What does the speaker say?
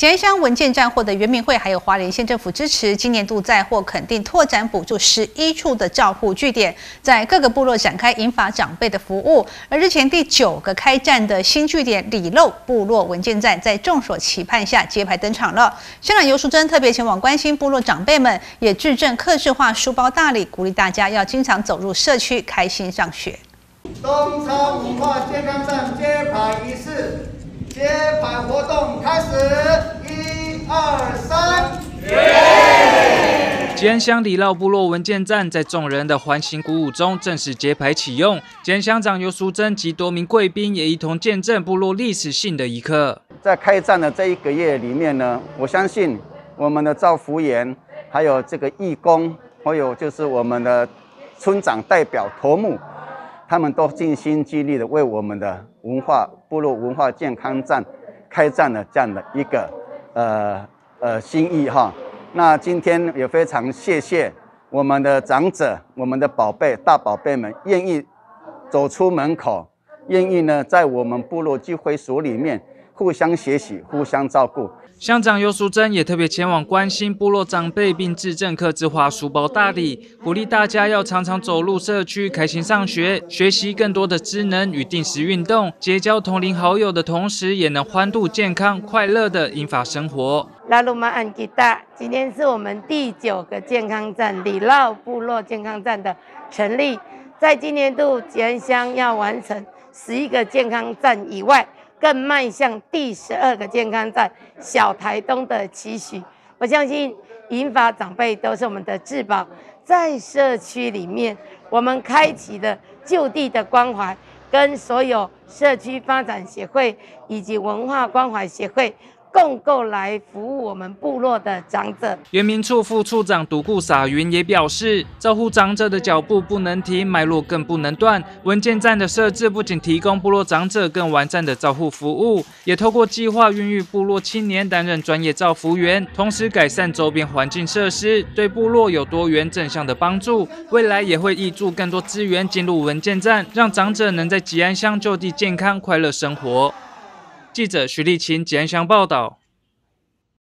吉安乡文件站获得原民会还有花莲县政府支持，今年度再获肯定拓展补助十一处的照护据点，在各个部落展开引法长辈的服务。而日前第九个开站的新据点里漏部落文件站，在众所期盼下揭牌登场了。乡长尤淑珍特别前往关心部落长辈们，也致赠客制化书包大礼，鼓励大家要经常走入社区，开心上学。东昌文化健康站揭牌仪式。揭牌活动开始，二三，吉安乡里绕部落文件站在众人的欢欣鼓舞中正式揭牌启用。吉安乡长尤淑珍及多名贵宾也一同见证部落历史性的一刻。在开站的这一个月里面呢，我相信我们的造福员，还有这个义工，还有就是我们的村长代表头目。他们都尽心尽力的为我们的文化部落文化健康站开战了这样的一个呃呃心意哈。那今天也非常谢谢我们的长者、我们的宝贝大宝贝们，愿意走出门口，愿意呢在我们部落聚会所里面互相学习、互相照顾。乡长尤淑珍也特别前往关心部落长辈，并致赠客制化书包大礼，鼓励大家要常常走入社区，开心上学，学习更多的知能与定时运动，结交同龄好友的同时，也能欢度健康快乐的英法生活。拉鲁玛安吉达，今天是我们第九个健康站里绕部落健康站的成立，在今年度吉安乡要完成十一个健康站以外。更迈向第十二个健康站小台东的期许，我相信银发长辈都是我们的至宝，在社区里面，我们开启的就地的关怀，跟所有社区发展协会以及文化关怀协会。共购来服务我们部落的长者。原民处副处长独顾洒云也表示，照顾长者的脚步不能停，脉络更不能断。文件站的设置不仅提供部落长者更完善的照护服务，也透过计划孕育部落青年担任专业照服员，同时改善周边环境设施，对部落有多元正向的帮助。未来也会挹注更多资源进入文件站，让长者能在吉安乡就地健康快乐生活。记者徐立清简祥报道。